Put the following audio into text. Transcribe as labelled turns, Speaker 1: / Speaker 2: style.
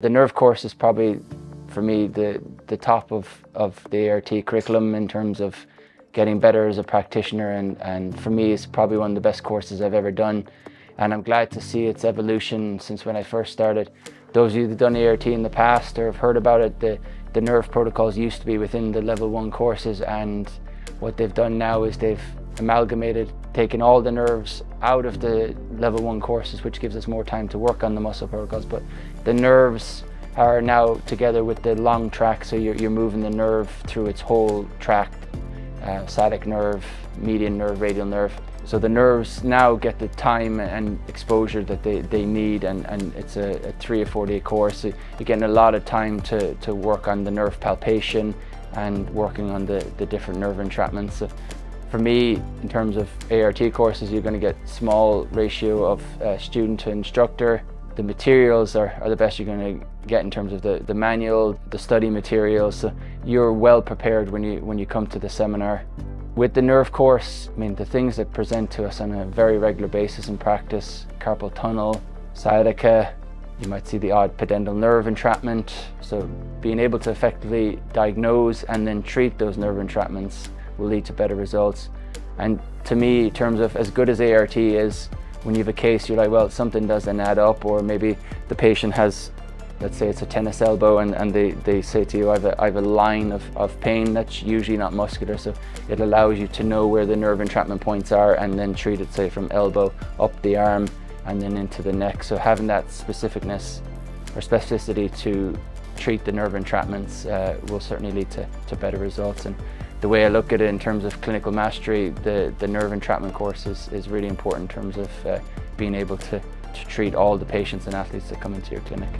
Speaker 1: The nerve course is probably, for me, the, the top of, of the ART curriculum in terms of getting better as a practitioner. And, and for me it's probably one of the best courses I've ever done. And I'm glad to see its evolution since when I first started. Those of you that done ART in the past or have heard about it, the, the nerve protocols used to be within the level one courses. And what they've done now is they've amalgamated, taken all the nerves out of the level one courses, which gives us more time to work on the muscle protocols. But the nerves are now together with the long tract, so you're, you're moving the nerve through its whole tract, uh, sciatic nerve, median nerve, radial nerve. So the nerves now get the time and exposure that they, they need and, and it's a, a three or four day course. You're getting a lot of time to, to work on the nerve palpation and working on the, the different nerve entrapments. For me, in terms of ART courses, you're going to get small ratio of uh, student to instructor. The materials are, are the best you're going to get in terms of the, the manual, the study materials. So you're well prepared when you, when you come to the seminar. With the nerve course, I mean, the things that present to us on a very regular basis in practice, carpal tunnel, sciatica, you might see the odd pudendal nerve entrapment. So being able to effectively diagnose and then treat those nerve entrapments will lead to better results. And to me, in terms of as good as ART is, when you have a case, you're like, well, something doesn't add up, or maybe the patient has, let's say it's a tennis elbow, and, and they, they say to you, I have a, I have a line of, of pain that's usually not muscular, so it allows you to know where the nerve entrapment points are and then treat it, say, from elbow up the arm and then into the neck. So having that specificness or specificity to treat the nerve entrapments uh, will certainly lead to, to better results. And the way I look at it in terms of clinical mastery, the, the nerve entrapment course is, is really important in terms of uh, being able to, to treat all the patients and athletes that come into your clinic.